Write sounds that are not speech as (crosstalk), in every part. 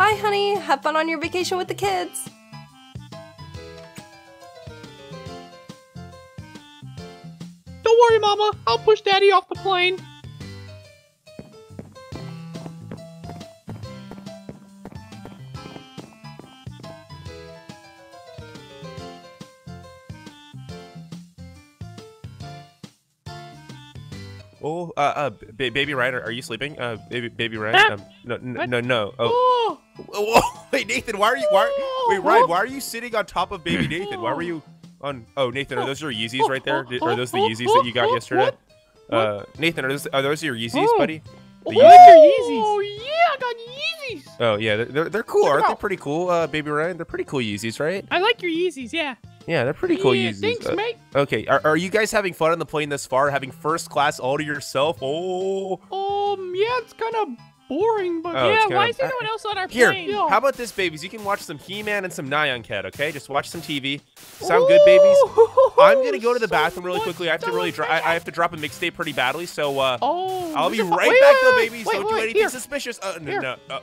Bye, honey. Have fun on your vacation with the kids. Don't worry, Mama. I'll push Daddy off the plane. Oh, uh, uh, ba- baby Ryan, are you sleeping? Uh, baby, baby Ryan. Um, no, n- What? no, no. Oh, Oh, Whoa, (laughs) wait, Nathan, why are you? Why? Wait, Ryan, why are you sitting on top of baby Nathan? Why were you on? Oh, Nathan, are those your Yeezys right there? Are those the Yeezys that you got yesterday? Uh, Nathan, are those are those your Yeezys, Oh. buddy? oh, The like your Yeezys. Oh, yeah, I got Yeezys. Oh yeah, they're they're, they're cool, aren't they? Pretty cool, uh, baby Ryan. They're pretty cool Yeezys, right? I like your Yeezys, yeah. Yeah, they're pretty cool yeah, Yeezys. Thanks, Uh, mate. okay, are, are you guys having fun on the plane this far? Having first class all to yourself? Oh, Um, yeah, it's kind of boring, but Oh, yeah. Why is there no one else on our Here, plane? how about this, babies? You can watch some He-Man and some Nyan Cat, okay? Just watch some TV. Sound good, babies? I'm gonna go to the So bathroom really quickly. I have to really, dro- I, I have to drop a mixtape pretty badly, so uh, Oh, I'll be right wait, back, wait, though, babies. wait, Don't do anything here. suspicious. Uh, no, Here. no. Uh, uh,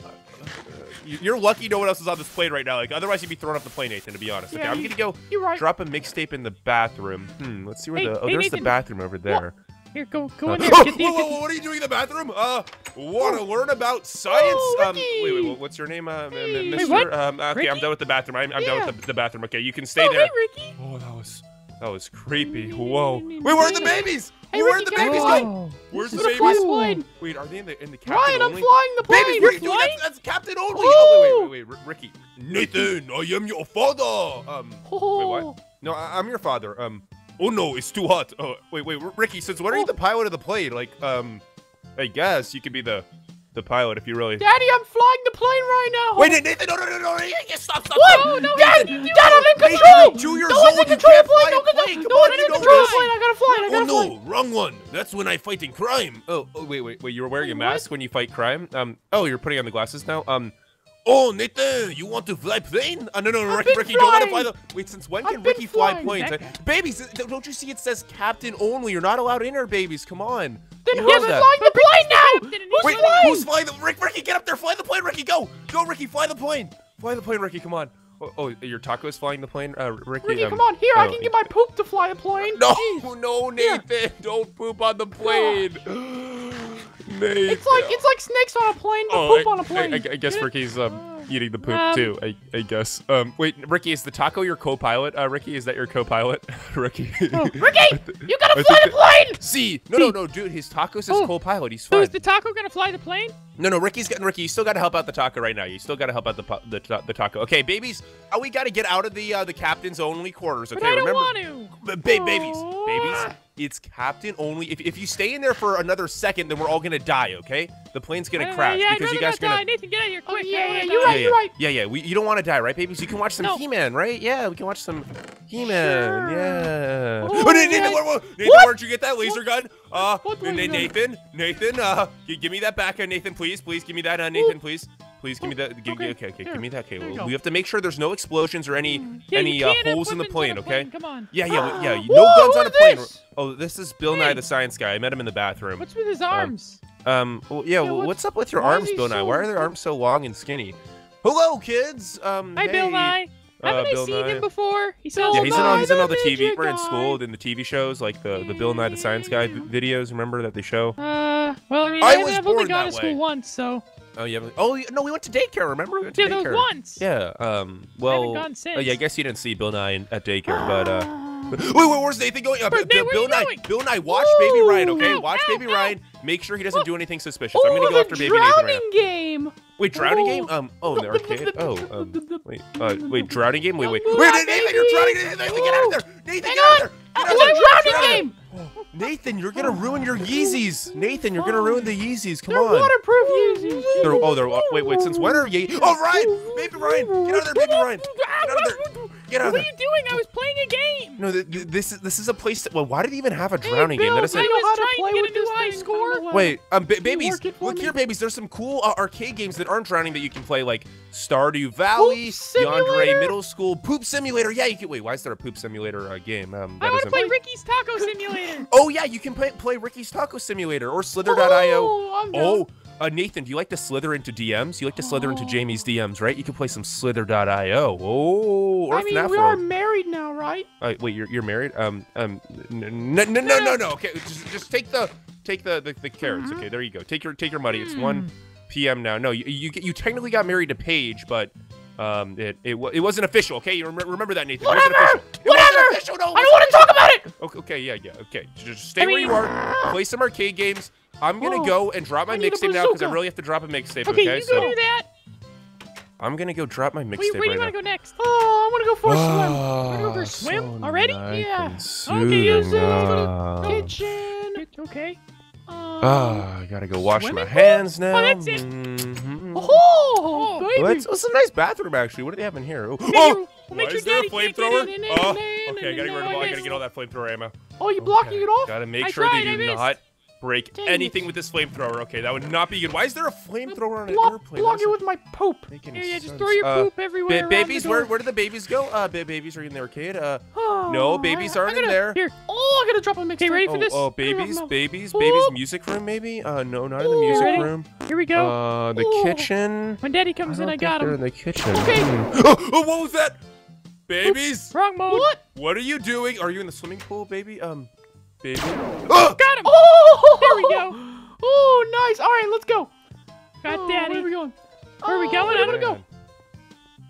you- you're lucky no one else is on this plane right now. Like, otherwise you'd be thrown off the plane, Nathan. To be honest, okay, Yeah, I'm you- gonna go right. drop a mixtape in the bathroom. Hmm, let's see where Hey, the. Oh, hey, there's the bathroom over there. Here, go, go in there. Get the, whoa, get whoa, what are you doing in the bathroom? Uh, want to learn about science? Oh, um, wait, wait, wait, what's your name? Uh, Hey. m- Wait, Mister. what? Um, okay, I'm done with the bathroom. I'm, I'm done with the, the bathroom. Okay, you can stay oh, there. Hey, Ricky. Oh, that was that was creepy. Whoa. Wait, where are the babies? Hey, where are Ricky, the babies fly? go? Where's the This babies? a plane. Wait, are they in the in the captain Ryan, I'm flying the plane. Babies, You're wait, dude, that's, that's captain only. Oh, wait, wait, wait, wait, Ricky. Nathan, I am your father. Um, wait, Oh. what? No, I, I'm your father. Um, oh no, it's too hot. Oh, wait, wait, Ricky. Since when are you the pilot of the plane? Like, um, I guess you could be the the pilot if you really. Daddy, I'm flying the plane right now. Wait, Nathan, no, no, no, no, no, yeah, stop, stop, What? stop. No, Nathan, Dad, Dad, I'm in control. you're two years no one's old, in control of the plane. fly a Don't plane. no on, one's you in control of the plane. I gotta fly. I Oh gotta fly. no, wrong one. That's when I fighting crime. Oh, oh wait, wait, wait. You were wearing Wait, a what? mask when you fight crime. Um. Oh, you're putting on the glasses now. Um. Oh, Nathan, you want to fly plane? Uh, no, no, no, I've Ricky, been don't let him fly flying. the. Wait, since when I've can Ricky fly flying. planes? Heck. Uh, babies, don't you see it says captain only? You're not allowed in here, babies. Come on. Then You who's know that. flying the plane now? Who's Wait, flying? who's flying the Rick? Ricky, get up there! Fly the plane, Ricky! Go, go, Ricky! Fly the plane! Fly the plane, Ricky! Come on! Oh, oh your is flying the plane, uh, Ricky. Ricky, um, come on. Here, I oh, can get my poop to fly a plane. No, Jeez. no, Here. Nathan! Don't poop on the plane. (gasps) (gasps) Nathan. It's like it's like snakes on a plane, Oh, poop I, on a plane. I, I guess Get it? Ricky's um eating the poop Um, too. I, I guess. Um, wait, Ricky, is the taco your co-pilot? Uh, Ricky, is that your co-pilot? (laughs) Ricky. Oh, (laughs) Ricky, you gotta fly the plane. (laughs) See, no, no, no, dude. His taco says Oh. co-pilot. He's So is the taco gonna fly the plane? No, no, Ricky's getting Ricky. You still got to help out the taco right now. You still got to help out the the, the taco. Okay, babies. Uh, we got to get out of the uh, the captain's only quarters. Okay, but I don't remember. want to. Ba- babies, babies. It's captain only. If, if you stay in there for another second, then we're all gonna die. Okay, the plane's gonna Uh, crash yeah, because you rather guys are gonna. die. Nathan, get out of here Oh, quick. yeah, yeah, you're right, yeah, you're right. Yeah, yeah. We, you don't want to die, right, babies? You can watch some No. He-Man, right? Yeah, we can watch some He-Man. Sure. Yeah. Oh, (laughs) Oh, Nathan. Nathan, where, where, Nathan, What? where'd you get that laser gun? Uh, What Na- Nathan, Nathan, uh, give me that back, uh, Nathan, please, please, give me that, uh, Nathan, please. Please give me that. Give, Okay, okay, okay, give me that. Okay, well, we have to make sure there's no explosions or any Yeah, any uh, holes in the weapons plane. Okay. plane, Come on. Yeah, yeah, well, yeah. (gasps) you- Whoa, No guns on a plane. this? Oh, this is Bill Nye the Science Guy. I met him in the bathroom. What's with his arms? Um, well, yeah, Yeah, what's- what's up with your arms, Bill Nye? so- Why are their arms so long and skinny? Hello, kids. Um, Hi, Bill hey. Nye. uh, Haven't Bill I seen Nye. him before? He Yeah, he's in all he's in all the TV. We're in school in the TV shows like the the Bill Nye the Science Guy videos. Remember that they show? Uh, well, I mean, I I was have only born gone that to school way. once, so Oh yeah. Oh no, we went to daycare. Remember? We went to yeah, daycare. once. Yeah. Um. I Well. haven't gone since. Oh yeah. I guess you didn't see Bill Nye at daycare, (gasps) but uh. Wait, wait, where's Nathan going? Uh, Where's Bill? Where Bill you Nye, going? Bill Nye, watch Baby Ryan, okay? Ow, Watch ow, (laughs) Baby ow. Ryan. Make sure he doesn't do anything suspicious. Oh, I'm gonna go after Baby Nathan right drowning now. game. Wait, drowning Oh. game? Um, oh, in the arcade. (laughs) Oh, um, wait, uh, wait, drowning game. Wait, wait, wait, move, Nathan, you're drowning. Nathan, Nathan, get out of there. Nathan, get out of there. Get out of there. drowning game. (gasps) Nathan, you're gonna ruin your Yeezys. Nathan, you're gonna ruin the Yeezys. Come They're on. waterproof Yeezys. They're, oh, they're wait, wait. Since when are Ye? Oh, Ryan, baby Ryan, get out of there, baby Ryan. Get out of there. Get out of What are you doing? I was playing a game. No, th- th- this is this is a place. That, well, why did it even have a drowning game? That Bill, doesn't. I know how to play to get with a new this high thing. score. Wait, um, ba- babies, work it for look me? here, babies. There's some cool uh, arcade games that aren't drowning that you can play, like Stardew Valley, Yandere Middle School, Poop Simulator. Yeah, you can. Wait, why is there a Poop Simulator uh, game? Um, I want to play Ricky's Taco Simulator. (laughs) Oh yeah, you can play, play Ricky's Taco Simulator or Slither.io. Oh, I'm down. Oh, uh, Nathan, do you like to slither into DMs? You like to slither into Jamie's DMs, right? You can play some Slither.io. Oh, or I mean, we are married now, right? Uh, wait, you're, you're married? Um, um, n- no, no, no, no, no. Okay, just, just take the take the the, the carrots. Mm-hmm. Okay, there you go. Take your take your money. It's Hmm. one p.m. now. No, you, you you technically got married to Paige, but um, it it, wa- it wasn't official. Okay, you rem- remember that, Nathan. It wasn't Whatever! official. It wasn't Whatever! official. No, I don't want to talk about it. Okay, okay, yeah, yeah, okay. Just- Just stay I where you are. Play some arcade games. I'm gonna Oh, go and drop my I need a mixtape now because I really have to drop a mixtape. Okay, Okay, you so go do that. I'm gonna go drop my Wait, mixtape where do you right want to now. go next? Oh, I want to go for a swim. Wanna go for a swim already? Yeah. Okay, use it. uh, Kitchen. It- Okay. Um, Ah, I gotta go wash my Swimming pool? hands now. Oh, that's it. Mhm. Oh, oh, baby. Well, it's, it's a nice bathroom, actually. What do they have in here? Oh, oh! Why make is your there a can't get flamethrower? Oh, okay, I gotta get rid of all. I gotta get all that flamethrower ammo. oh, you're blocking Okay, it off? Gotta make I sure tried, they I do not break Dang anything it. with this flamethrower. Okay, that would not be good. Why is there a flamethrower on an airplane? block That it with my poop. doesn't make any yeah, just sense. throw your Uh, poop ba- everywhere. around babies, the where door. where do the babies go? Uh, ba- babies are in the arcade. Uh, Oh, (sighs) no, babies I- aren't I in gotta- there. Here. Oh, I gotta drop a mixtape. Okay, ready for Oh, this? oh, babies, babies, Oh. babies, music room, maybe? Uh, no, not in the Oh. music Ready? room. Here we go. Uh, the Oh. kitchen. when daddy comes in, I got they're him. in the kitchen. Okay. (gasps) Oh, oh, what was that? Babies, Wrong mode. What? what are you doing? Are you in the swimming pool, baby? Um, baby. Oh! (gasps) Got him. Oh, There we go. (laughs) Oh, nice. All right, let's go. Got oh, daddy. Where are we going? Where are we Oh, going? Where I are we don't go? Man.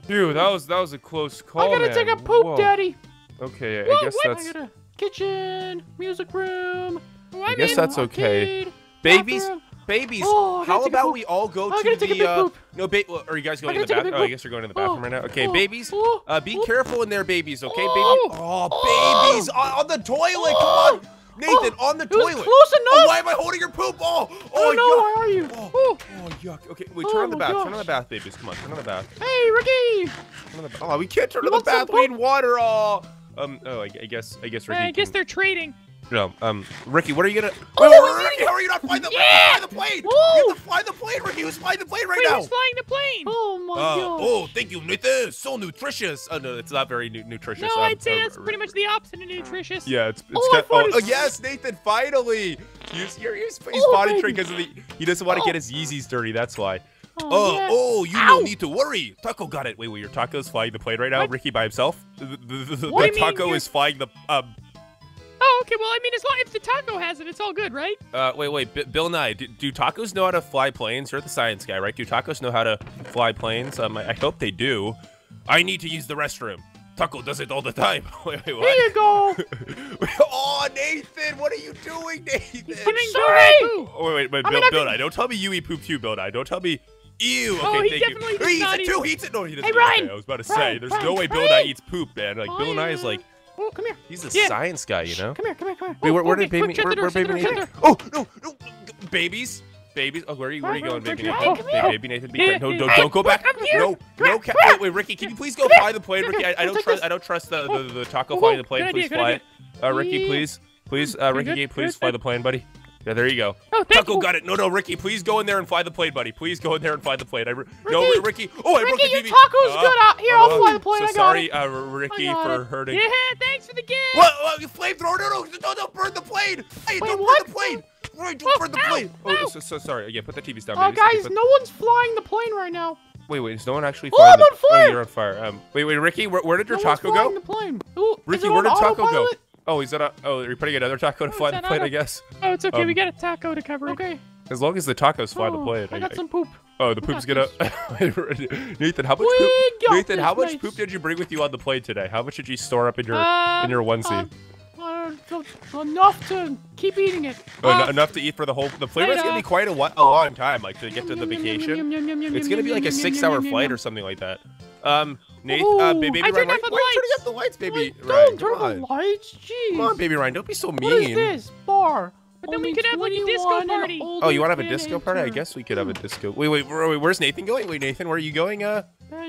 Dude, that was that was a close call. I gotta man. take a poop, Whoa. daddy. Okay, I Whoa, guess what? I gotta kitchen, music room. Oh, I I'm guess in. that's okay. arcade, babies. bathroom. Babies, Oh, how about we all go to gotta take a the big uh, no ba- well, are you guys going to the bathroom? Oh, I guess you're going to the bathroom Oh, right now. Okay, oh, babies, oh, uh, be oh. careful in there, babies. Okay, Oh, baby. Oh, oh, babies on, on the toilet. oh, Come on, Nathan, oh, on the toilet. close Oh, enough. why am I holding your poop? Oh, oh oh, no, yuck. where are you? Oh, Oh. oh, yuck. Okay, wait, Oh turn on the bath. Turn on the bath, babies. Come on, turn on the bath. Hey, Ricky. Turn on the bath. Oh, we can't turn You on the bath. We need water. Oh, um, oh, I, I guess, I guess Ricky. I guess can- they're trading. No, um, Ricky, what are you gonna? Oh, Wait, wait, wait, Ricky, how are you not flying the? Yeah! The plane! Woo! You have to fly the plane, Ricky. Who's flying the plane right Wait, now? who's flying the plane? Oh my Uh, god. oh, thank you, Nathan. So nutritious. Oh no, it's not very nu- nutritious. No, Um, I'd say uh, that's pretty much the opposite of nutritious. Yeah, it's, it's Oh, I got, oh, oh, yes, Nathan, finally. He's, you're, he's, he's Oh, monitoring baby. because he doesn't want to Oh. get his Yeezys dirty. That's why. Oh, Oh, yeah. oh, you Ow. don't need to worry. Taco got it. Wait, wait, your taco's flying the plane right now. What? Ricky by himself. The, the, the, the What do you mean taco is flying the um. Oh, okay. Well, I mean, as long if the taco has it, it's all good, right? Uh, wait, wait, B- Bill Nye. Do, do tacos know how to fly planes? You're the science guy, right? Do tacos know how to fly planes? Um, I, I hope they do. I need to use the restroom. Taco does it all the time. (laughs) wait, wait, Here you go. (laughs) oh, Nathan, what are you doing, Nathan? Giving sorry. Poo. Oh, wait, wait, I Bill, mean, Bill Nye, don't tell me you eat poop too, Bill Nye. Don't tell me. Ew. Okay, Oh, he thank definitely you. does He eats not it eat- too. He eats it. No, he doesn't. Hey. Ryan. Okay, I was about to say, Ryan, there's Ryan, no way Bill Ryan. Nye eats poop, man. Like Bill Nye is like, Oh, come here. he's a Yeah. science guy, you know. Come here. Come here. Come here. Wait, where, where okay, did baby? quick, shut Where, where baby Nathan? Oh no, no, babies, babies. Oh, where are you? Where are you going, baby Nathan? Hey, baby Nathan, be Yeah. No, don't, don't go back. No, no, ca- wait, wait, Ricky, can you please go fly the plane, Ricky? I, I don't trust. I don't trust the the, the taco Oh, flying the plane. Please fly it. Uh, Ricky, please, please, uh, Ricky, please fly the plane, buddy. Yeah, there you go. Oh, Taco you. got it. No, no, Ricky, please go in there and fly the plane, buddy. Please go in there and fly the plane. I re- no, Ricky! Ricky. Oh, I broke Ricky, the your TV. taco's Uh, good out. Here, I'll uh, fly the plane. So I got sorry, it. uh, Ricky, for hurting. Yeah, thanks for the gift. What? Oh, you flamethrower? No, no, don't, don't burn the plane. Hey, Wait, don't what? burn the plane. Roy, don't Oh, burn the ow, plane. Oh, so, so sorry. Yeah, put the TVs down. Uh, baby. Guys, put- no one's flying the plane right now. Wait, wait. Is no one actually Oh, flying I'm the... on fire. Oh, you're on fire. Um, wait, wait, Ricky, where, where did your no taco go? the plane. Ooh, Ricky, where did taco go? Autopilot? Oh, is that a... Oh, are you putting another taco to Oh, fly it's the an plane, I guess? Oh, it's okay. Um, we got a taco to cover it. Okay. As long as the tacos fly the Oh, plane. I got some poop. Oh, the poop's poop's (laughs) gonna... Nathan, how much We poop... got Nathan, how much nice. poop did you bring with you on the plane today? How much did you store up in your in Um, your onesie? Uh, uh, enough to keep eating it. Oh, Uh, enough to eat for the whole. The plane Wait, ride's gonna uh, be quite a, wa- a long time, like to get to the vacation. yum, yum, yum, yum, It's yum, gonna be like a yum, yum, six-hour yum, yum, flight yum. or something like that. Um, Nate, uh, Ooh, baby I Ryan, turned why, off the you turning lights. off the lights, baby don't turn Come on on, the lights. Jeez. come on, baby Ryan, don't be so mean. What is this bar? But then we could have, like, a disco party. Oh, you want to have a can disco party? I guess we could have a disco. Wait, wait, wait, wait, where's Nathan going? Wait, Nathan, where are you going? Uh,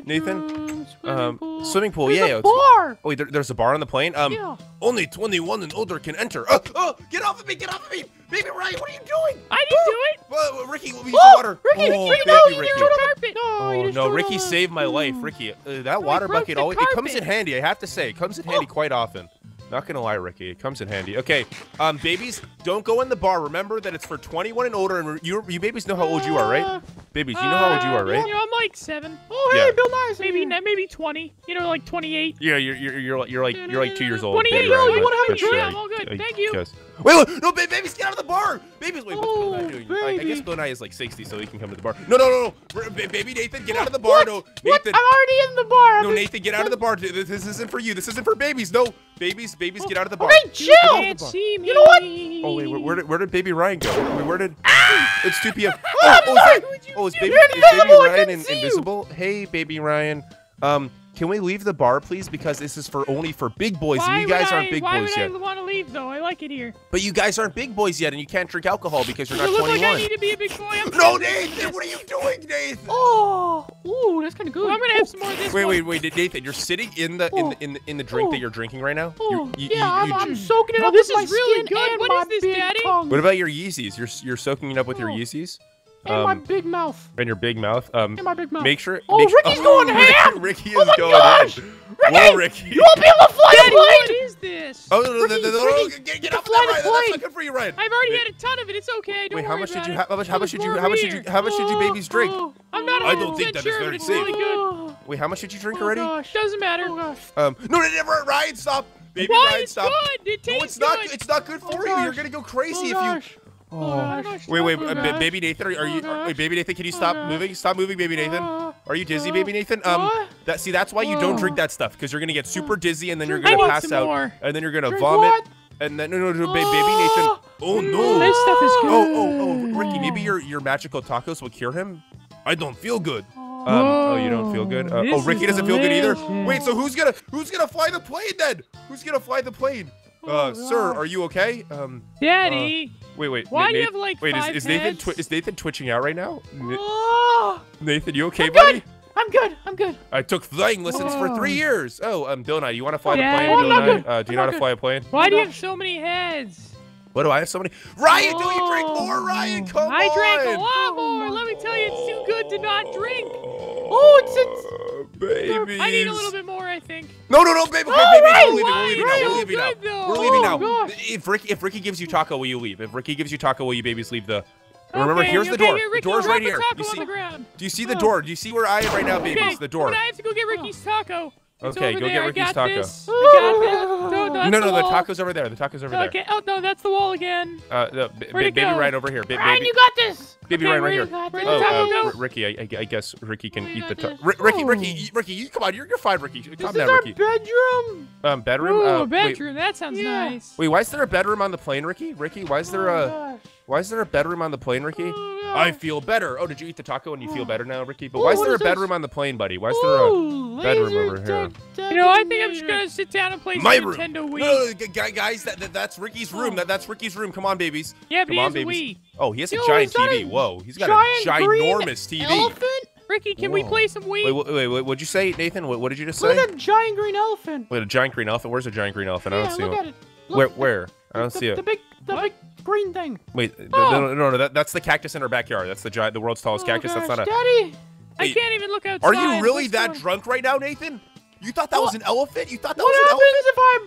Nathan? Swimming um, pool. swimming pool. There's yeah, a yeah, bar. Oh, wait, there, there's a bar on the plane. Um, Yeah. only 21 and older can enter. Oh, oh, get off of me! Get off of me! Baby Ryan, what are you doing? I didn't do it. Well, Ricky, let me Oh, the water. Ricky, oh, Ricky, thank no, you, you Ricky. didn't Carpet. No, Oh you no, Ricky all saved my life. Ricky, uh, that we water bucket always it comes in handy. I have to say, it comes in handy quite often. Not gonna lie, Ricky, it comes in handy. Okay, um, babies, don't go in the bar. Remember that it's for 21 and older, and you you babies know how old you are, right? Babies, you know how old you are, uh, right? Yeah, I'm like seven. Oh, hey, yeah. Bill Nye. Maybe maybe 20. You know, like 28. Yeah, you're you're you're like you're like you're like two years old. 28. Baby, right? You want to have a drink? I'm all good. I, Thank you. Guess. Wait, wait, no, ba babies, get out of the bar. Babies, wait, oh, Bill Nye doing? Baby. I, I guess Bill Nye is like 60, so he can come to the bar. No, no, no, no. Ba baby Nathan, get what? out of the bar. What? No, Nathan. What? I'm already in the bar. No, Nathan, get out of the bar. This isn't for you. This isn't for babies. No. Babies, babies, oh, get out of the bar! Right, chill. You, you know oh, what? Oh wait, where, where, did, where did baby Ryan go? Where did? Ah! It's 2 p.m. Oh, oh, oh, sorry. Oh, is baby, is baby Ryan in, invisible? Hey, baby Ryan. Um, can we leave the bar, please? Because this is for only for big boys, why and you guys I, aren't big boys yet leave, though. I like it here. But you guys aren't big boys yet, and you can't drink alcohol because you're not you look 21. like I need to be a big boy. I'm no, Nathan, what are you doing, Nathan? Oh, ooh, that's kind of good. Well, I'm gonna have some more of this. Wait, one. wait, wait, Nathan, you're sitting in the in the oh. in the, in the drink that you're oh. drinking right now. Oh, you, you, yeah, you, I'm, I'm, soaking it up up. This is really good. What is this, Daddy? Tongue. What about your Yeezys? You're you're soaking it up with oh. your Yeezys? And um, my big mouth. And your big mouth. Um, in my big mouth. Make sure. Oh, make, Ricky's oh, going ham. Ricky oh is oh my going gosh. Ricky, Whoa, Ricky. You won't be able to fly Daddy, the plane. What is this? Oh no, no, Ricky, no, no, no, Ricky, get, get off that, the plane. That's not good for you, Ryan. I've already it, had a ton of it. It's okay. Don't wait, how much did you? How much? How much did you? How much did you? How much did you babies oh, drink? Oh, I'm not. I don't think that is very safe. Wait, how much did you drink already? Doesn't matter. Um, no, never. Ryan, stop. Baby Ryan, stop. It's good. It tastes no, it's not. It's not good for you. You're gonna go crazy if you. Oh. Wait, wait, uh, baby Nathan, are, you? Are, wait, baby Nathan, can you stop moving? Stop moving, baby Nathan. Are you dizzy, baby Nathan? Um, that see, that's why you don't drink that stuff because you're gonna get super dizzy and then you're gonna pass out and then you're gonna drink vomit. What? And then no, no, no, baby Nathan. Oh no, this stuff is good. Oh, oh, oh, Ricky, maybe your your magical tacos will cure him. I don't feel good. Um, oh, you don't feel good. Uh, oh, Ricky doesn't delicious. feel good either. Wait, so who's gonna who's gonna fly the plane then? Who's gonna fly the plane? Uh, oh, sir, are you okay? Um, Daddy. Uh, wait, wait. Why do you have like wait, five is, is Nathan is Nathan twitching out right now? Oh. Nathan, you okay, I'm buddy? Good. I'm good. I'm good. I took flying lessons oh. for three oh. years. Oh, um, Bill Nye, you want to fly yeah. the plane? Oh, Bill uh, do you know how to fly a plane? Why do you have so many heads? What do I have so many? Ryan, oh. do you drink oh. more? Ryan, come I on. I drank a lot more. Let me tell you, it's too good to not drink. Oh, it's. it's Baby. I need a little bit more, I think. No, no, no, babe. Okay, oh, baby, right, we're leaving. Now. Oh, we're leaving now. We're leaving now. If Ricky, if Ricky gives you taco, will you leave? If Ricky gives you taco, will you babies leave the? Okay, Remember, here's the door. Here, Ricky, the door's right here. You see, do you see the oh. door? Do you see where I am right now, babies? Okay, the door. But I have to go get Ricky's taco. It's okay, go there. get Ricky's taco. This. I got that. (laughs) Oh, no, no, no, the, the taco's over there. The taco's over okay. there. Oh no, that's the wall again. Uh, the, baby go? right over here. Ba Ryan, you got this. Baby okay, right, right here. Oh, uh, Ricky, I, I, guess Ricky can eat the taco. Ricky, Ricky, Ricky, you come on. You're, you're fine, Ricky. Calm this down, Ricky. Is our bedroom. Um, bedroom. Uh, Ooh, uh, bedroom. Wait. That sounds yeah. nice. Wait, why is there a bedroom on the plane, Ricky? Ricky, why is there oh a why is there a bedroom on the plane, Ricky? Oh, I feel better. Oh, did you eat the taco and you feel oh. better now, Ricky? But why is there a bedroom on the plane, buddy? Why is there a bedroom over here? You know, I think I'm just gonna sit down and play My. Nintendo a Wii. No, no, guys, that, that, that's Ricky's room. Oh. That, that's Ricky's room. Come on, babies. Yeah, but Come he on, has babies. a Wii. Oh, he has a giant TV. A Whoa, he's got a ginormous TV. Elephant? Ricky, can Whoa. we play some Wii? Wait, wait, wait, what'd you say, Nathan? What, what did you just say? Look at a giant green elephant. Wait, a giant green elephant? Where's a giant green elephant? Yeah, I don't see look one. At it. Look, where? Where? The, I don't the, see it. The big, the big green thing. Wait, oh. no, no, no, no that, that's the cactus in our backyard. That's the giant, the world's tallest oh, cactus. Gosh. That's not a. Daddy, Wait, I can't even look outside. Are you really that drunk right now, Nathan? You thought that what? was an elephant? You thought that what was an elephant? What happens if I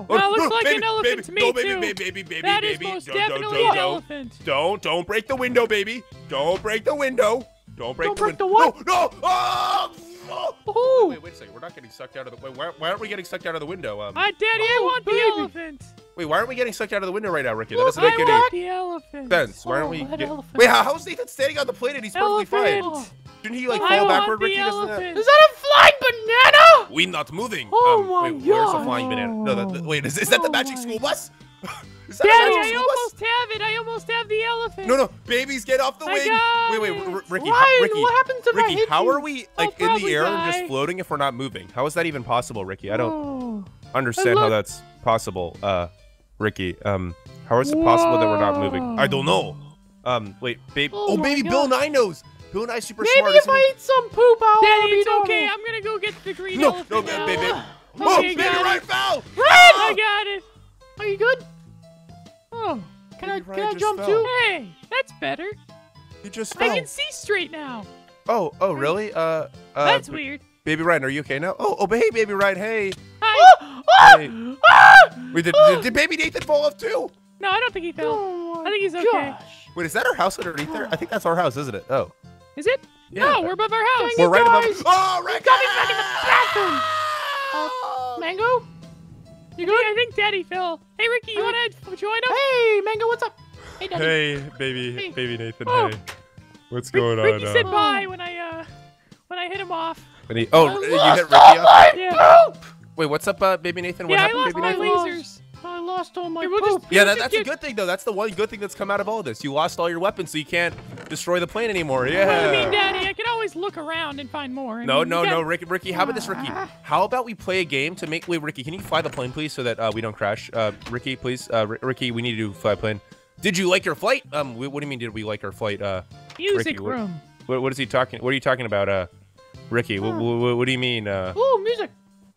Wow, oh, that looks like baby, an elephant baby, to me go, baby, too. Baby, baby, baby, that baby. That is most don't, definitely don't, don't, an elephant. Don't, don't break the window, baby. Don't break the window. Don't break. Don't the break the what? No, no. Oh! Oh. Wait, wait, wait a second. We're not getting sucked out of the. Wait, why, why aren't we getting sucked out of the window? Um. I daddy, oh, I want baby. the elephant. Wait, why aren't we getting sucked out of the window right now, Ricky? That doesn't make I any want the elephant. sense. Why aren't oh, we? Get... Wait, how, how's Nathan standing on the plane and he's elephant. perfectly fine? Didn't he like I fall backward, Ricky? doesn't. Is that a flying banana? we not moving. Oh um, my wait, god. Where's the flying banana? No, that, that, wait, is, is that oh the magic school bus? (laughs) Is that Daddy, magic I almost have it. I almost have the elephant. No, no, babies, get off the I wing. Wait, wait, R Ricky, Ryan, Ricky, what happened to Ricky, how are we like I'll in the air and just floating if we're not moving? How is that even possible, Ricky? I don't oh. understand how that's possible. Uh, Ricky, um, how is it Whoa. possible that we're not moving? I don't know. Um, wait, babe. Oh, oh baby, god. Bill Nye knows. Who and I super Maybe smart? Maybe if I eat some poop, I'll Daddy, it's okay. I'm gonna go get the green no, elephant. No, no, baby. baby. Move, okay, baby, right foul! Run! I got it. Are you good? Oh, can baby I can Ryan I jump fell. too? Hey, that's better. You just fell. I can see straight now. Oh, oh, really? Uh, uh that's weird. Baby Ryan, are you okay now? Oh, oh, hey, baby Ryan, hey. Hi. Oh, oh hey. Ah, ah! Wait, did, oh. did, did baby Nathan fall off too? No, I don't think he fell. Oh I think he's okay. Gosh. Wait, is that our house underneath there? (sighs) I think that's our house, isn't it? Oh. Is it? Yeah. No, we're above our house. We're right above. guys. Oh, Ricky! got me back in the bathroom. Uh, Mango? You good? I think Daddy fell. Hey, Ricky, you Hey. wanna join him? Hey, Mango, what's up? Hey, Daddy. Hey, baby, Hey. baby Nathan. Oh. Hey, what's Rick- going on? Ricky uh, said bye when I uh when I hit him off. and he- oh, I you hit Ricky off. my Yeah. Wait, what's up, uh, baby Nathan? What yeah, I happened, lost baby my Nathan? Lost- lasers. I lost all my Here, we'll poop. just- Yeah, that, just that's a good thing though. That's the one good thing that's come out of all this. You lost all your weapons, so you can't destroy the plane anymore. What do Yeah. you mean, Daddy? I can always look around and find more. I No, mean, no, you no, Ricky, Ricky. How about this, Ricky? How about we play a game to make? Wait, Ricky, can you fly the plane, please, so that uh, we don't crash? Uh, Ricky, please. Uh, Ricky, we need to fly a plane. Did you like your flight? Um, what do you mean? Did we like our flight? Uh, Music Ricky, room. what, what is he talking? What are you talking about? Uh, Ricky, what, what, what do you mean? Uh, Ooh,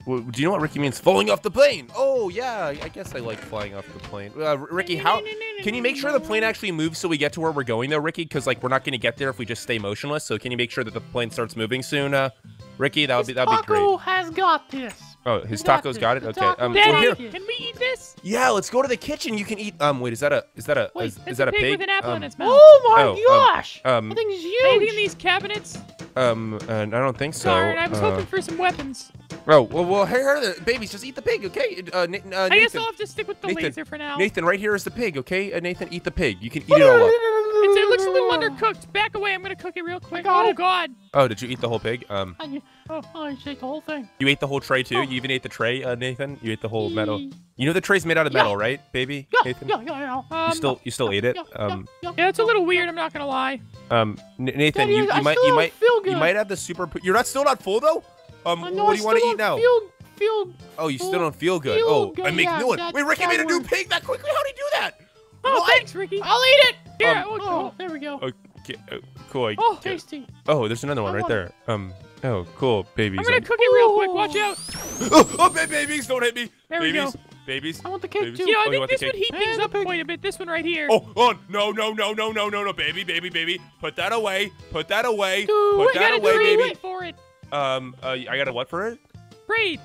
music. do you know what Ricky means? Falling off the plane. Oh yeah, I guess I like flying off the plane. Uh, Ricky, how? Can you make sure the plane actually moves so we get to where we're going, though, Ricky? Because like we're not going to get there if we just stay motionless. So can you make sure that the plane starts moving soon, uh, Ricky? That would be that would be great. Taco has got this. Oh, his got tacos this. got it. The Okay. taco Um, well, here. can we eat this? Yeah, let's go to the kitchen. You can eat. Um, wait, is that a is that a Wait, is, is that a, pig, pig? with an apple um, in its mouth. Oh my Oh, um, gosh. um, I think it's Anything in huge. these cabinets? Um, uh, I don't think so. Darn, I was uh, hoping for some weapons. Oh, well, well, here are the babies. Just eat the pig, okay? Uh, Na- uh, I guess I'll have to stick with the Nathan, laser for now. Nathan, right here is the pig, okay? Uh, Nathan, eat the pig. You can eat it all up. It's, it looks a little undercooked. Back away. I'm gonna cook it real quick. oh it. God. Oh, did you eat the whole pig? Um, I, oh, I ate the whole thing. you ate the whole tray too. Oh. You even ate the tray, uh, Nathan. You ate the whole metal. You know the tray's made out of Yeah. metal, right, baby? Yeah, Nathan. yeah, yeah, yeah. Um, You still you still ate it. yeah, Um, yeah, Yeah, it's a little weird. I'm not gonna lie. um, Nathan, Daddy, you, I you might still you might feel good. you might have the super. You're not still not full though. Um, I what know do you want to eat now? Feel, feel. Oh, you still don't feel good. feel oh, good, I make yeah, new one. that- Wait, Ricky made a new pig that quickly. How'd he do that? Oh, What? thanks, Ricky. I'll eat it. Here. Um, oh, Oh, there we go. Okay, uh, cool. I- Oh, Tasty. oh, there's another one I right there. Um, oh, cool, babies. I'm gonna cook it real quick. Watch out. (laughs) oh, oh, babies, don't hit me. There we babies, go. babies. I want the cake babies. too. You know, I Oh, think this would heat things up quite a bit. This one right here. Oh, oh, no, no, no, no, no, no, no, baby, baby, baby. Put that away. Put that away. Dude, Put that away, baby. for it. Um, uh, I got a what for it? Trade.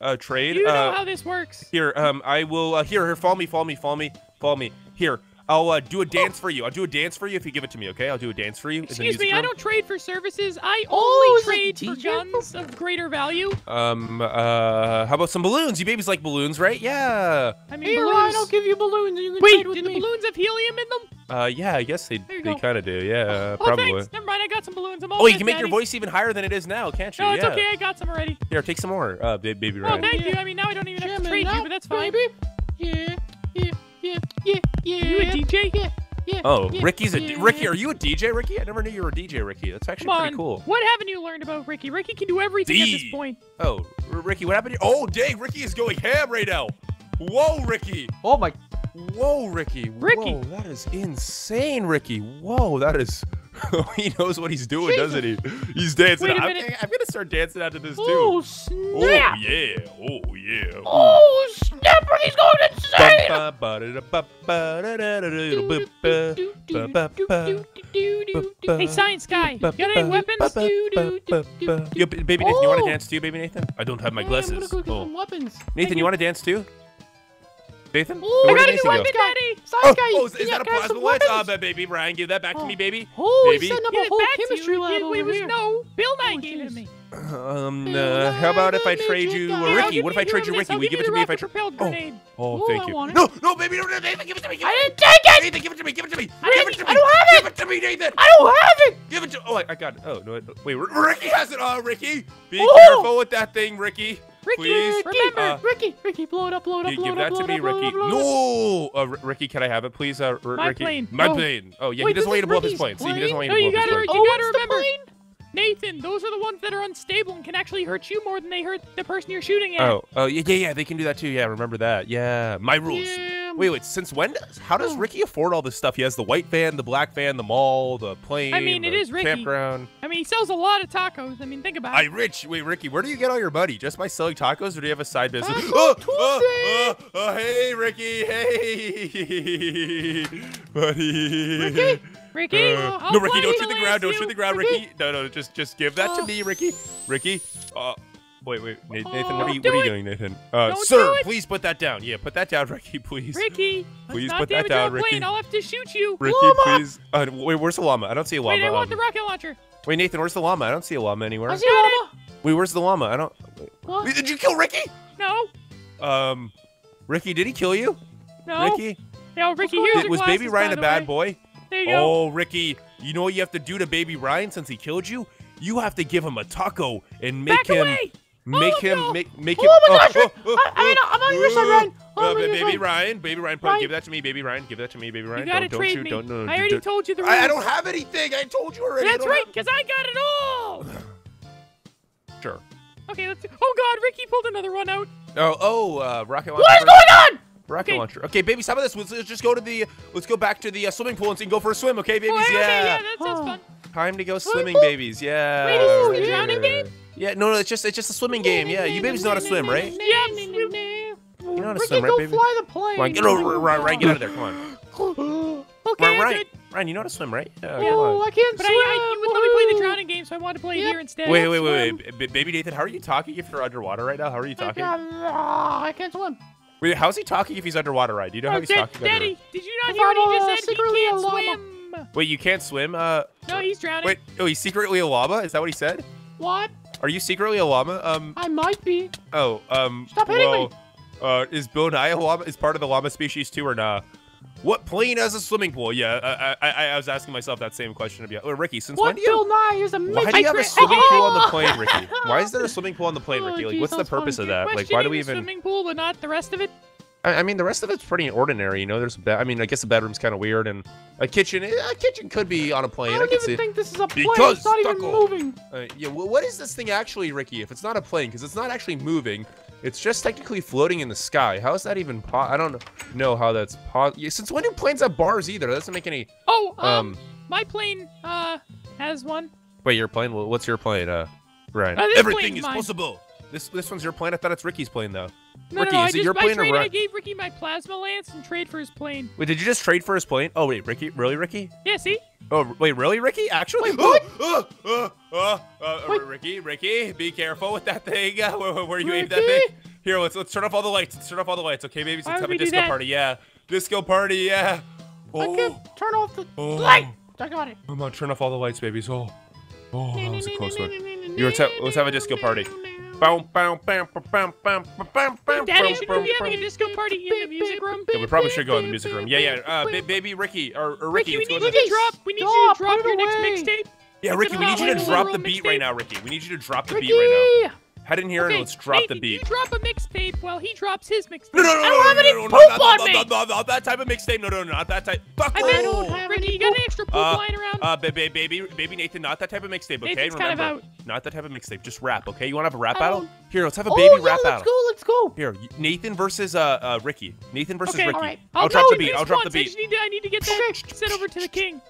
Uh, trade. You know uh, how this works. Here, um, I will. Uh, here, here, follow me, follow me, follow me, follow me. Here, I'll uh, do a dance for you. I'll do a dance for you if you give it to me. Okay, I'll do a dance for you. Excuse music me, I don't trade for services. I Oh, only is trade for DJ? guns of greater value. Um, uh, how about some balloons? You babies like balloons, right? Yeah. I mean, Here, balloons. Ryan, I'll give you balloons you can Wait, trade with did me. the balloons have helium in them? Uh, yeah, I guess they they kind of do. Yeah, Oh, probably. thanks. Never mind. I got some balloons. I'm all Oh, you can make your voice even higher than it is now, can't you? No, it's yeah. okay. I got some already. Here, take some more, uh, ba- baby Oh, thank Yeah. you. I mean, now I don't even have to trade you, but that's fine. baby. Yeah, yeah, yeah, yeah, yeah. You a DJ? Yeah, yeah. Oh, yeah, Ricky's a yeah. Ricky. Are you a DJ, Ricky? I never knew you were a DJ, Ricky. That's actually Come pretty on. cool. What haven't you learned about Ricky? Ricky can do everything at this point. Oh, R- Ricky, what happened? Here? Oh, dang, Ricky is going ham right now. Whoa, Ricky. Oh my. Whoa, Ricky. Ricky. Whoa, that is insane, Ricky. Whoa, that is. (laughs) he knows what he's doing, doesn't he? He's dancing. I'm. I'm gonna start dancing out after this too. Oh Oh yeah. Oh yeah. Oh snap! He's going insane! Hey, Science Guy, ba- got any weapons? Yo, baby Nathan, you want to Oh. dance too, baby Nathan? I don't have my Hey, I'm gonna glasses. go get Oh. some weapons. Nathan, you want to dance too? Nathan? Oh, Where I got a new Nathan go? weapon, Daddy. Science Oh, guy, oh, is, is you that a plasma lens? weapons? Ah, baby, Ryan, give that back to Oh. me, baby. Oh, Baby. he's setting up a whole chemistry you. lab over here. no. Bill Nye Oh, gave it to me. Um, uh, how about if I trade you a Here, Here, I'll Ricky? What if I trade you Ricky? I'll you give give it to me if I trade? rocket-propelled Oh, oh, thank you. No, no, baby, no, no, Nathan, give it to me. I didn't take it. Nathan, give it to me. Give it to me. I Give it didn't- to I don't have it. Give it to me, Nathan. I don't have it. Give it to. Oh, I, I got it. Oh no, no, wait. Ricky has it. Oh, Ricky, be Oh! careful with that thing, Ricky. Ricky, Please. remember, Uh, Ricky, Ricky, blow it up, blow it up, Gi- blow give it up, that blow to it me, up, blow it Ricky. up, blow it up. No, uh, R- Ricky, can I have it, please? Uh, R- My Ricky. plane. My Oh. plane. Oh yeah, Wait, he doesn't this want you is to blow up his Ricky's plane. See, he plane? doesn't want you No, to blow you up his gotta, plane. you Oh, gotta it's the remember, plane? Nathan. Those are the ones that are unstable and can actually hurt you more than they hurt the person you're shooting at. Oh, oh yeah, yeah, yeah. They can do that too. Yeah, remember that. Yeah, my rules. Yeah. Wait, wait. Since when? Does, how does Oh. Ricky afford all this stuff? He has the white van, the black van, the mall, the plane. I mean, it is Ricky. Campground. I mean, he sells a lot of tacos. I mean, think about it. I rich. Wait, Ricky, where do you get all your money? Just by selling tacos, or do you have a side business? Taco oh, (laughs) oh, oh, oh, hey, Ricky. Hey, (laughs) buddy. Ricky? Ricky, Uh, no, Ricky, don't shoot the ground. Don't shoot the ground, Ricky? Ricky. No, no, just just give that to Oh. me, Ricky. Ricky. Uh, Wait, wait, Na- Nathan, Oh, what are you, what are you doing, Nathan? Uh, sir, please put that down. Yeah, put that down, (laughs) Ricky, please. Ricky, Please put that down, our plane. Ricky. I'll have to shoot you. Ricky, please. Uh, wait, where's the llama? I don't see a llama. Wait, I want Um, the rocket launcher. wait, Nathan, where's the llama? I don't see a llama anywhere. I see a llama. Wait, where's the llama? I don't. What? Wait, did you kill Ricky? No, Um, Ricky, did he kill you? no. Ricky, No, Ricky, going here's on? your was Baby Ryan a bad boy? There you go. Oh, Ricky, you know what you have to do to Baby Ryan since he killed you? You have to give him a taco and make Back him away. Make Oh, him no. make make Oh him. my gosh, Rick! I- I mean, I'm on your side, Ryan. Uh, baby side. Ryan, baby Ryan, Ryan. give that to me, baby Ryan, give that to me, baby Ryan. You gotta don't, don't you, me. don't, no, I already don't- told you the rules. I, I don't have anything. I told you already. That's right, because I got it all. (sighs) Sure. Okay, let's. Oh God, Ricky pulled another one out. Oh, oh, uh, rocket launcher. What is going on? Rocket Okay. launcher. Okay, baby, some of this. Let's, let's just go to the. Let's go back to the uh, swimming pool and see go for a swim. Okay, babies. Oh, okay, yeah. yeah, that sounds Oh. (gasps) fun. Time to go Swimming swimming, babies. Yeah. Wait, is this the drowning game? Yeah, no, no, it's just it's just a swimming game. Yeah, you babies know how to swim, right? Yeah, You know how to swim, right, go baby? fly the plane. Come on, get over, Ryan, Ryan, get out of there. Come on. (gasps) Okay, Ryan, Ryan. Ryan, you know how to swim, right? Yeah. come Oh. I can't swim, But I, swim. I, you wouldn't let me play the drowning game, so I wanted to play Yep. here instead. Wait, wait, wait, wait, B- Baby Nathan, how are you talking if you're underwater right now? How are you talking? ah, I can't swim. Wait, how's he talking if he's underwater, right? Do you know how Oh, he's Dad- talking? Daddy, Under... did you not hear what he just said? He secretly can't a swim. Wait, you can't swim? Uh, No, he's drowning. wait, oh, he's secretly a llama? Is that what he said? What? Are you secretly a llama? Um, I might be. oh, um, Stop hitting well, me. Uh, is Bill Nye a llama? Is part of the llama species too, or nah? What plane has a swimming pool? Yeah, I, I, I was asking myself that same question. To be, oh, Ricky, since when What do you? Bill Nye is a Why do you have a swimming pool on the plane, Ricky? (laughs) Why is there a swimming pool on the plane, Oh, Ricky? Like, geez, what's the purpose of that? Like, why do we even? swimming pool, but not the rest of it? I, I mean, the rest of it's pretty ordinary. You know, there's. a bed. I mean, I guess the bedroom's kind of weird, and a kitchen. eh, A kitchen could be on a plane. I I, don't can even see. think this is a plane. Because it's not even moving. Uh, yeah, well, what is this thing actually, Ricky? If it's not a plane, because it's not actually moving, it's just technically floating in the sky. How is that even? Po- I don't know how that's possible. Since when do planes have bars either? That doesn't make any. Oh, um, Um. my plane uh has one. Wait, your plane? What's your plane, uh, Ryan? Uh, Everything is mine. possible. This this one's your plane. I thought it's Ricky's plane though. No, Ricky, no, no. is I it just your I, plane or traded, Ri- I gave Ricky my plasma lance and trade for his plane. Wait, did you just trade for his plane? Oh wait, Ricky, really, Ricky? Yeah, see? Oh wait, really, Ricky? Actually? Wait, (gasps) what? Uh, uh, uh, uh, Ricky, Ricky, be careful with that thing. (laughs) Uh, where, where you aim that thing? Here, let's let's turn off all the lights. Let's turn off all the lights, okay, babies? Let's have a disco party. Yeah, disco party. Yeah. I Oh, can't turn off the Oh. light. I got it. come on, turn off all the lights, babies. Oh, oh, that was a close one. You let's have a disco party. Bow, bow, bam, ba, bam, bam, ba, bam, bam, Daddy, bam, should we be having a disco party in the music room? Yeah, we probably should go in the music room. Yeah, yeah. Uh, ba- baby Ricky or, or Ricky, Ricky, we let's need go you in to the- drop. We need you to drop put it your next mixtape. Yeah, Ricky, we need you to drop the beat right now, Ricky. We need you to drop the Ricky. beat right now. Head in here Okay, and let's drop Nathan, the beat. You drop a mixtape while he drops his mixtape. No, no, no, I no, don't have no, any no, no, poop not, on not, me. Not, not, not that type of mixtape. No, no, no, not that type. Fuck I bet, don't have Ricky, any you got any extra poop Uh, lying around? Uh, ba- ba- baby, baby Nathan, not that type of mixtape. Okay, Nathan's kind of remember, not that type of mixtape. Just rap. Okay, you want to have a rap I battle? Here, let's have a oh, baby yeah, rap let's battle. go. Let's go. Here, Nathan versus uh, uh Ricky. Nathan versus okay, Ricky. all right. I'll I'll drop the beat. I'll drop the. I beat. just need to, I need to get that sent over to the king.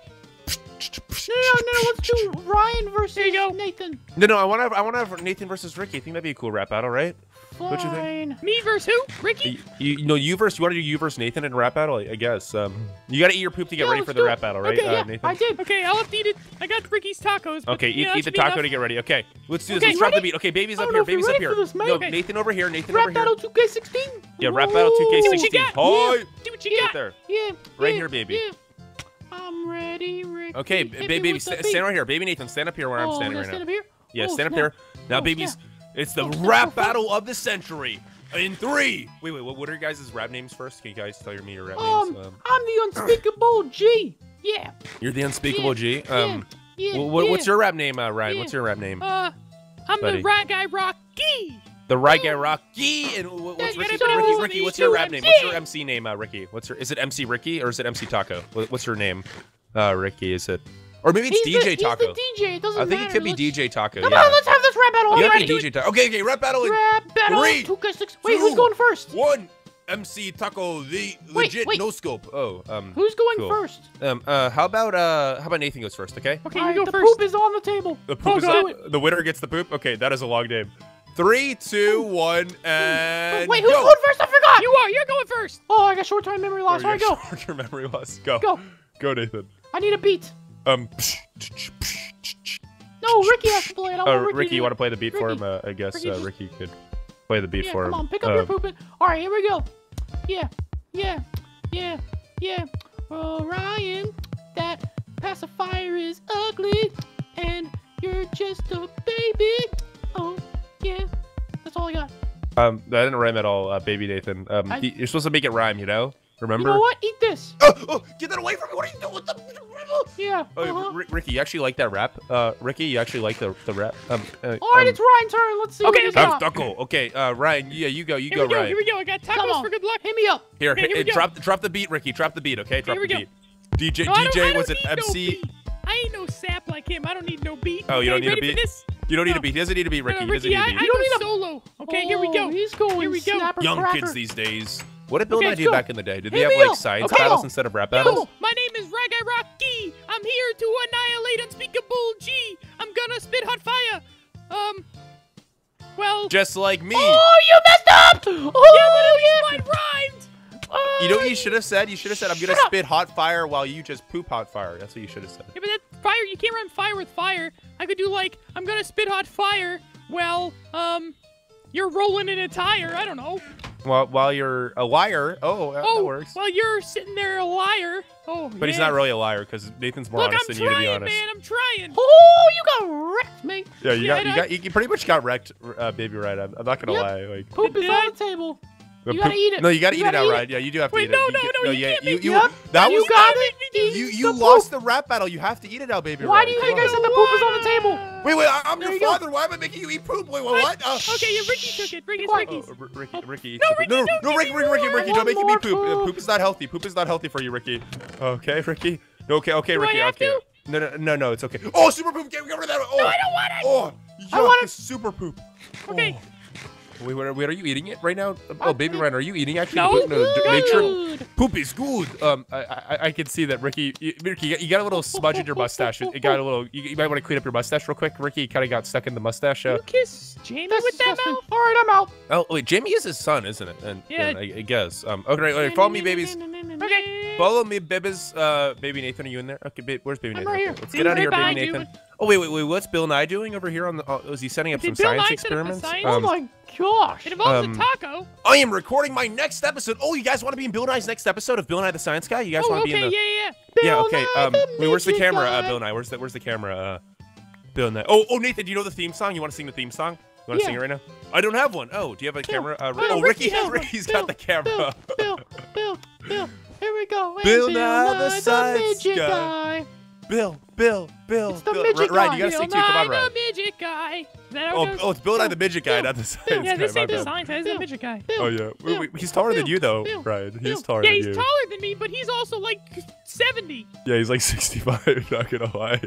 No, no, no. Let's do Ryan versus There you go. Nathan. No, no, I want to. Have, I want to have Nathan versus Ricky. I think that'd be a cool rap battle, right? Fine. What'd you think? Me versus who? Ricky? You, you know, you versus. You want to do you versus Nathan in a rap battle? I I guess. Um, you got to eat your poop to get Yeah, ready for the rap it. battle, right, Okay, uh, yeah, Nathan? I did. Okay, I'll have to eat it. I got Ricky's tacos. Okay, eat, know, eat the taco enough. to get ready. Okay, let's do this. Okay, let's drop the ready? beat. Okay, baby's up here. know Baby's up here. for this, no, mate. Nathan over here. Nathan Rap over here. Rap battle 2K16. Yeah, rap battle 2K16. See what you got. Hi. Do what you got. there. Yeah. Right here, baby. Yeah. I'm ready, Ricky. Okay, ba- baby, sta- stand right here. Baby Nathan, stand up here where I'm Oh, standing right stand now. up here? Yeah, Oh, stand up there. Now, Oh, babies, snap. it's the Oh, rap battle of the century. In three. Wait, wait. What, what are your guys' rap names first? Can you guys tell your me your rap Um, names? Um, I'm the unspeakable G. Yeah. you're the unspeakable G. Yeah. Um, Yeah. wh- wh- what's your rap name, uh, Ryan? Yeah. What's your rap name? Uh, I'm Buddy. the rat guy Rocky. The RyGuy, Rocky. And what's Ricky? Ricky, Ricky, Ricky, what's your two rap name? What's your MC? MC name, uh, Ricky? What's your? Is it MC Ricky or is it MC Taco? What's your name? Uh, Ricky, is it? Or maybe it's He's DJ the, Taco. He's the DJ. It doesn't I think matter. it could be Let's- DJ Taco. Come yeah. on, let's have this rap battle. You Are to be DJ Taco. Okay, okay, rap battle. Rap battle. Three, 2K6. Wait, who's going first? One. MC Taco, the Wait, legit wait. no scope. Oh, um, Who's going Cool. first? um, uh, how about uh, how about Nathan goes first? Okay. Okay, you right, go the first. poop is on the table. The poop Oh, is God. up. The winner gets the poop. Okay, that is a long name. Three, two, one, and Wait, who's go. going first? I forgot. You are. You're going first. Oh, I got short-term memory loss. Oh, All right, your go. short-term memory loss. Go. Go. Go, Nathan. I need a beat. Um. No, Ricky has to play it. I Oh, want Ricky, Ricky, to you want to play the beat for Ricky. him? Uh, I guess Ricky, uh, Ricky could play the beat Yeah, for come on, pick up Uh, your pooping. All right, here we go. Yeah, yeah, yeah, yeah. Oh, Ryan, that pacifier is ugly, and you're just a baby. Oh, yeah. That's all I got. Um, that didn't rhyme at all, uh, baby Nathan. Um, I- y- you're supposed to make it rhyme, you know? Remember? You know what? Eat this. (gasps) Oh, oh, get that away from me! What are you doing with the? Yeah. Oh, uh-huh. Ricky, you actually like that rap? Uh, Ricky, you actually like the the rap? Um, uh, All right, um, it's Ryan's turn. Let's see Okay, what he's okay. got. Taco. Okay, uh, Ryan, yeah, you go, you Here go, we go. Ryan. Here we go. I got Come tacos for good luck. Hit me up. Here, Okay, here we hit- go. drop drop the beat, Ricky. Drop the beat, okay? Drop Here we the go. beat. DJ No, I don't- I DJ don't was it need no MC? beat. I ain't no sap like him. I don't need no beat. Oh, you don't Okay, need a ready beat? For this? You don't need a No. beat. He doesn't need a beat, No, Ricky. He doesn't Ricky, need I, a I beat. You don't go need a- solo. Okay, here we Oh, go. He's going Here we go. snapper Young cracker. kids these days. What did Bill Okay, and I do go. back in the day? Did they have me like up. science Okay. battles instead of rap Yo, battles? my name is RyGuy Rocky. I'm here to annihilate unspeakable G. I'm gonna spit hot fire. Um, well, Just like me. Oh, you messed up! Oh, yeah, but at least mine rhymed. Oh, You know what you should have said? You should have said, I'm going to up. spit hot fire while you just poop hot fire. That's what you should have said. Yeah, but that fire, you can't rhyme fire with fire. I could do like, I'm gonna spit hot fire. Well, um, you're rolling in a tire. I don't know. While, while you're a liar. Oh, that, that Oh, works. well, you're sitting there a liar. Oh, But he's not really a liar because Nathan's more Look, honest I'm than you, to be trying, honest. man. I'm trying. Oh, you got wrecked, mate. Yeah, you Yeah, got, you I- got, you pretty much got wrecked, uh, baby. Right? I'm, I'm not gonna Yep. lie. Like, Poop is on I? the table. You gotta eat it. No, you gotta You eat it gotta eat outright. Yeah, you do have to Wait, eat no, it. no, You no, you can't you, make you, Yep. that you was got it. you, you lost the rap battle. You have to eat it now, baby. Why do you think I said the poop is on the table? Wait, wait, I'm your father. Why am I making you eat poop? Wait, what? Uh, Okay, yeah, Ricky took it. Ricky's. Ricky's. Oh, R- Ricky, Ricky, No. Ricky, no, no, Ricky, Ricky, Ricky. Ricky, don't make me poop. Uh, poop. Poop is not healthy. Poop is not healthy for you, Ricky. Okay, Ricky. Okay, okay, Ricky. okay. No, no, no, no, it's okay. Oh, super poop. Get, rid of that. Oh, No, I don't want it. Oh, I want it. super poop. Okay. Oh. Wait, wait, wait, are you eating it right now? Oh, baby Ryan, are you eating actually? No. Poop? d- make sure. Poop is good. Um, I, I, I can see that Ricky, you, Ricky, you got- a little smudge in your mustache. It, got a little. You, you might want to clean up your mustache real quick. Ricky kind of got stuck in the mustache. Uh, You kiss Jamie That's with that mouth? All right, I'm out. oh, wait, Jamie is his son, isn't it? And, Yeah. and I, I guess. Um, okay, right, right, follow me, babies. Okay. Follow me, babies. Uh, baby Nathan, are you in there? Okay, ba- where's baby I'm Nathan? right Okay, here. let's See get out of right here, baby behind you. Nathan. Oh wait, wait, wait. What's Bill Nye doing over here on the? Uh, is he setting up Did some Bill Nye science up experiments? science? Oh Um, my gosh. It involves Um, a taco. I am recording my next episode. Oh, you guys want to be in Bill Nye's next episode of Bill Nye the Science Guy? You guys Oh, want to okay, be in the? yeah, yeah. Yeah, Bill okay. Nye Um, the wait, where's the camera? Uh, Guy. Bill Nye, where's the where's the camera? Uh, Bill Nye. Oh, oh, Nathan, do you know the theme song? You want to sing the theme song? You want to Yeah. sing it right now? I don't have one. Oh, do you have a camera? Uh, Bill, oh, Ricky Ricky, has. Ricky's Bill, got the camera. Bill, Bill, Bill, Bill. Here we go. (laughs) And Bill Nye the Science midget Guy. guy. Bill, Bill, Bill. It's the Bill. midget Ryan, guy. you gotta Bill sing too. Come on, Nye, Ryan. the midget guy. Is that how Oh, goes? oh, it's Bill Nye the midget guy, not the science yeah, guy. this ain't the bad. science guy. This is the midget guy. Oh yeah, wait, Bill, wait, he's taller than you though, Bill, Ryan. He's Bill. taller Yeah, than he's you. taller than me, but he's also like 70. Yeah, he's like (laughs) 65. Not gonna lie.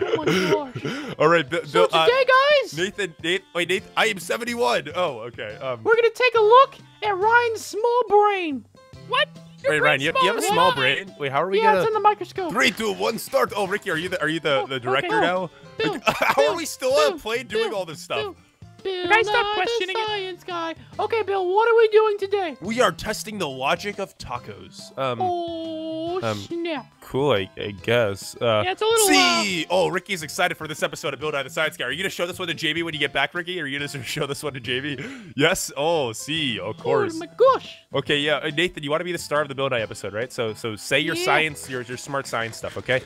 Oh. All right, Bill. So Bill uh, today, guys, Nathan, Nathan, wait, Nathan. I am 71. Oh, okay. Um, we're gonna take a look at Ryan's small brain. What? Your wait, Ryan, you have, you have a small smaller. brain. Wait, how are we Yeah, gonna? it's in the microscope. Three, two, one, start. Oh, Ricky, are you the are you the, Oh, the director okay. now? Bill, Like, (laughs) how Bill, are we still Bill, on plane doing Bill, all this stuff? Bill, Bill, Guys, stop Nye the questioning it. science guy. Okay, Bill, what are we doing today? We are testing the logic of tacos. Um, Oh um, snap! cool, I, I guess. Uh, Yeah, it's a little. Uh, See, oh, Ricky's excited for this episode of Bill Nye the Science Guy. Are you gonna show this one to JB when you get back, Ricky? Or are you gonna (laughs) show this one to JB? Yes. Oh, see, of course. Oh my gosh! Okay, yeah, uh, Nathan, you want to be the star of the Bill Nye episode, right? So, so say your Yeah. science, your your smart science stuff, okay?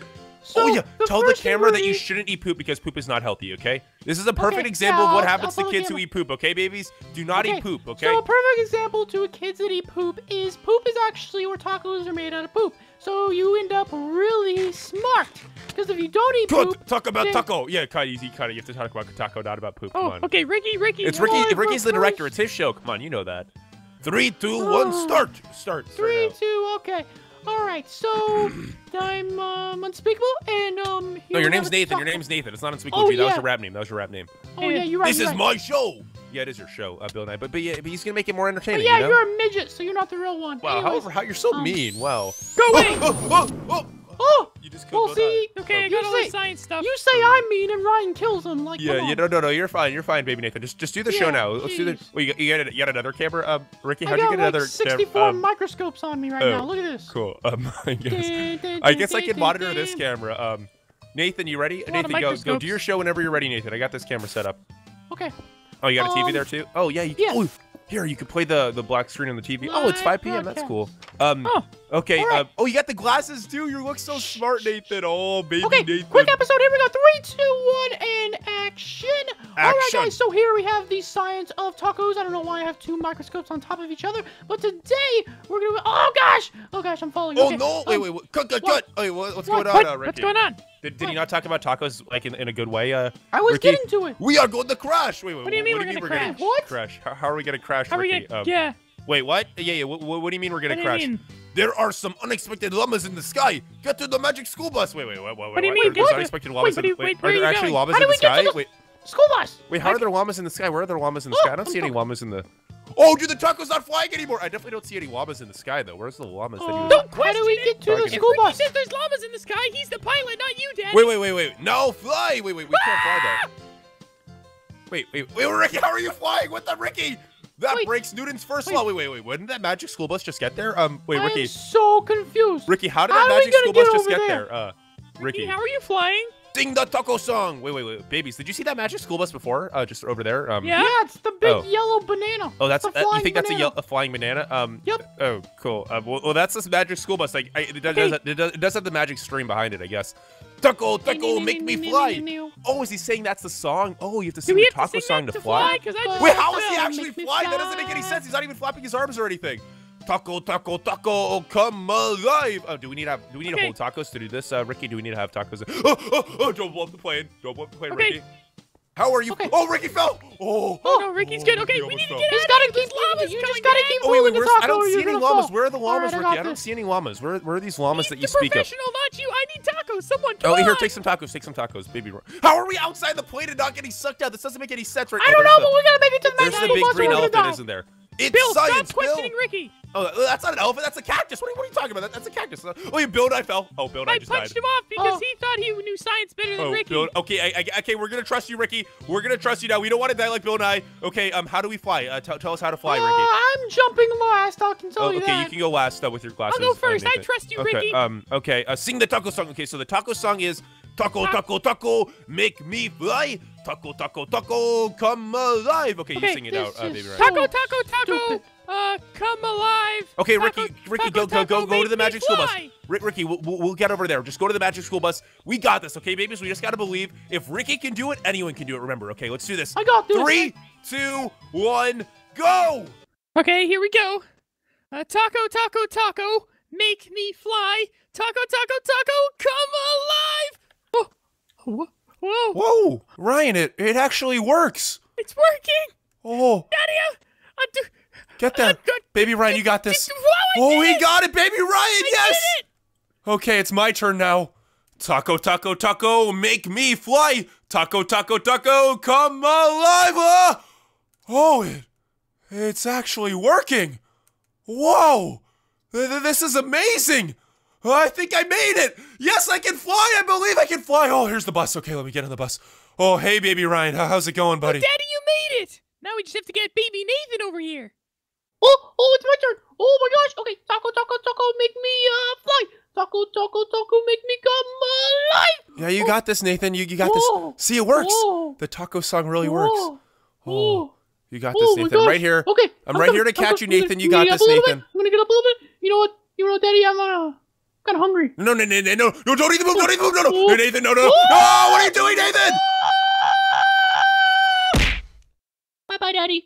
So, oh yeah, tell the camera that you shouldn't eat poop because poop is not healthy, okay? This is a perfect Okay, example yeah, of what I'll- happens I'll to kids who eat poop, okay, babies? Do not Okay, eat poop, okay? So a perfect example to kids that eat poop is poop is actually where tacos are made out of poop. So you end up really smart. Because if you don't eat poop, talk about then- taco. Yeah, cut easy, cut it. You have to talk about taco, not about poop. Come oh, on. okay, Ricky, Ricky. It's Ricky. Ricky's the director. It's his show. Come on, you know that. Three, two, one, Oh. start. Start. Start Three, now. two, okay. All right, so I'm um, unspeakable, and um. No, your name's have a Nathan. Your name's Nathan. It's not unspeakable Oh, G. That was your rap name. That was your rap name. Oh yeah, you're right. this you're is right. my show. Yeah, it is your show, uh, Bill Nye. But but yeah, but he's gonna make it more But entertaining. yeah, you know? you're a midget, so you're not the real one. Wow, Anyways, however, how you're so um, mean. Wow. Go away. (laughs) Oh, oh, oh. Oh, You just killed well, Bill Nye. see, okay, I You got all say- the science stuff. you say I'm mean, and Ryan kills him. Like, Yeah, come you on. no no no. You're fine. You're fine, baby Nathan. Just just do the show Yeah, now. Let's do the. jeez. Well, you got, you got, you got another camera, uh, Ricky. How'd you got get like another? cam- 64 um, microscopes on me right oh, now. Look at this. Cool. (laughs) Um, I guess. Dun, dun, I dun, guess I dun, can dun, monitor this camera. Um, Nathan, you ready? Nathan, go go do your show whenever you're ready, Nathan. I got this camera set up. Okay. Oh, you got a TV Um, there too? Oh yeah. You, yeah. Oh, here you can play the the black screen on the TV. Oh, it's 5 p.m. That's cool. Um. Oh, Okay. right. uh, oh, you got the glasses too. You look so smart, Nathan. Oh, baby Okay, Nathan. quick episode. Here we go. Three, two, one, and action. action. All right, guys. So here we have the science of tacos. I don't know why I have two microscopes on top of each other, but today we're gonna. Oh gosh. Oh gosh, I'm falling. Oh Okay, no! Wait, um, wait, wait. Cut, cut, what? cut. Wait, what, what's What? going on, what? uh? What's going on? Did, did he not talk about tacos like in, in a good way? Uh, I was Ricky? getting to it. We are going to crash. Wait, wait. What do you mean what we're do gonna gonna crash? What? Crash. How, how are we gonna crash, How are we Ricky? gonna? Um, yeah. Wait, what? Yeah, yeah. What, what do you mean we're gonna What do you crash? mean? There are some unexpected llamas in the sky. Get to the magic school bus. Wait, wait, wait, wait. What do you mean? There's What? unexpected llamas what in the you- wait, wait, Are are there you actually going? llamas How in do the we get to sky? the- Wait, School bus. wait. How are there llamas in the sky? Where are there llamas in the sky? I don't see any llamas in the. Oh, dude, the taco's not flying anymore. I definitely don't see any llamas in the sky though. Where's the llamas Uh, you? Don't How question do we get to the school bus? says there's llamas in the sky. He's the pilot, not you, Daddy. Wait, wait, wait, wait. No, fly. Wait, wait. We can't fly though. Wait, wait, wait, Ricky. How are you flying? What the Ricky? That Wait. breaks Newton's first Wait. law. Wait, wait, wait. Wouldn't that magic school bus just get there? Um, wait, Ricky. I Ricky. am so confused. Ricky, how did that are we magic school bus just over get there? there? Uh, Ricky, Ricky. how are you flying? Sing the taco song. Wait, wait, wait. Babies, did you see that magic school bus before? Uh, just over there. Um, Yeah? Yeah, it's the big Oh. yellow banana. Oh, that's It's a that, you flying think that's a, banana. a flying banana? Um. Yep. Oh, cool. Uh, well, well, that's this magic school bus. Like, I, it, does, Okay. it, does, it does have the magic stream behind it, I guess. Taco, taco, make me fly. Oh, is he saying that's the song? Oh, you have to Do sing the taco sing song to to fly. Because I just Wait, how is he actually flying? That doesn't make any sense. He's not even flapping his arms or anything. Taco, taco, taco, come alive. Oh, do we need to have? Do we need to hold tacos to do this, uh, Ricky? Do we need to have tacos? Oh, oh, oh! Don't blow up the plane. Don't blow up the plane, Okay. Ricky. How are you? Okay. Oh, Ricky fell. Oh, Oh, no, Ricky's good. Okay, we almost need to fell. get He's out gotta keep There's llamas. You just gotta keep Oh wait, wait, moving the where's, I taco don't or see you're any gonna llamas. fall. Where are the All llamas, right, I Ricky? got I don't see any llamas. Where, where are these llamas that you He's the speak of? professional, not you. I need tacos. Someone, come Oh, here, on. take some tacos. Take some tacos, baby. How are we outside the plane and not getting sucked out? This doesn't make any sense, right? I Oh, don't know, the- but we gotta make it to the There's magic the big school bus or green elephant, die. isn't there? It's Bill, science, stop questioning Bill. Ricky. Oh, that's not an elephant. That's a cactus. What are, what are you talking about? That, that's a cactus. Uh, Oh, you Bill and I fell. Oh, Bill and I, I just died. punched him off because Oh. he thought he knew science better than Oh, Ricky. Bill. Okay, I, I, okay, we're gonna trust you, Ricky. We're gonna trust you now. We don't want to die like Bill and I. Okay, um, how do we fly? Uh, tell tell us how to fly, Uh, Ricky. I'm jumping last. I can tell Oh, you okay, that. you can go last uh, with your glasses. I'll go uh, first. I trust you, okay, Ricky. Um, okay, uh, sing the taco song. Okay, so the taco song is taco, taco, taco, make me fly. Taco, taco, taco, come alive. Okay, you sing it out, uh, is baby. Right. Taco, taco, taco. Stupid. Uh, come alive. Okay, Ricky, Ricky, go, go, go, go to the magic school bus. Ricky, we'll, we'll get over there. Just go to the magic school bus. We got this, okay, babies? We just gotta believe. If Ricky can do it, anyone can do it. Remember, okay? Let's do this. I got this. Three, two, one, go! Okay, here we go. Uh, taco, taco, taco, make me fly. Taco, taco, taco, come alive. Oh, whoa, whoa, Whoa, Ryan, it it actually works. it's working. Oh, Daddy, I, I do. Get that, (laughs) baby Ryan. You got this. Oh, he got it, baby Ryan. Yes. Okay, it's my turn now. Taco, taco, taco, make me fly. Taco, taco, taco, come alive. Ah! Oh, it, it's actually working. Whoa, Th- th- this is amazing. I think I made it. Yes, I can fly. I believe I can fly. Oh, here's the bus. Okay, let me get on the bus. Oh, hey, baby Ryan. How- How's it going, buddy? Daddy, you made it. Now we just have to get baby Nathan over here. Oh, oh, it's my turn. Oh my gosh. Okay, taco, taco, taco, make me uh fly. Taco, taco, taco, make me come alive. Yeah, you got this, Nathan. You, you got Whoa. this. See, it works. Whoa. The taco song really works. Whoa. Oh, Oh. you got Oh this, Nathan. Right here. Okay. I'm right here to catch you. Nathan. You I'm got gonna this, get up a Nathan. I'm gonna get up a little bit. You know what? You know what, Daddy? I'm uh, kind of hungry. No, no, no, no, no, no, don't eat the move, don't eat the move, no, no, Oh. no, Nathan, no, no, no, Oh. what are you doing, Nathan? Bye, bye, Daddy.